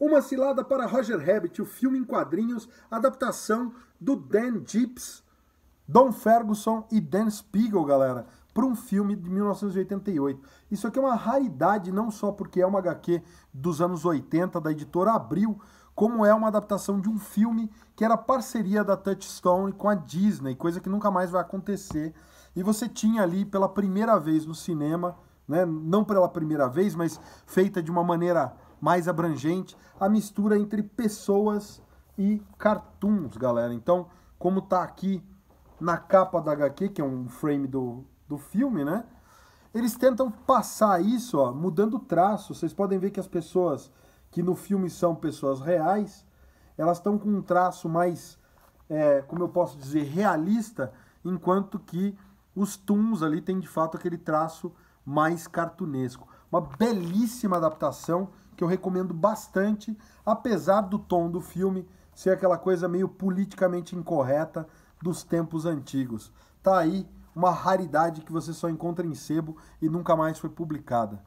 Uma cilada para Roger Rabbit, o filme em quadrinhos, adaptação do Dan Gibbs, Don Ferguson e Dan Spiegel, galera, para um filme de 1988. Isso aqui é uma raridade, não só porque é uma HQ dos anos 80 da editora Abril, como é uma adaptação de um filme que era parceria da Touchstone com a Disney, coisa que nunca mais vai acontecer. E você tinha ali pela primeira vez no cinema, né, não pela primeira vez, mas feita de uma maneira mais abrangente, a mistura entre pessoas e cartoons, galera. Então, como tá aqui na capa da HQ, que é um frame do, do filme, né? Eles tentam passar isso, ó, mudando o traço. Vocês podem ver que as pessoas que no filme são pessoas reais, elas estão com um traço mais, é, como eu posso dizer, realista, enquanto que os Toons ali têm de fato aquele traço mais cartunesco. Uma belíssima adaptação que eu recomendo bastante, apesar do tom do filme ser aquela coisa meio politicamente incorreta dos tempos antigos. Tá aí uma raridade que você só encontra em sebo e nunca mais foi publicada.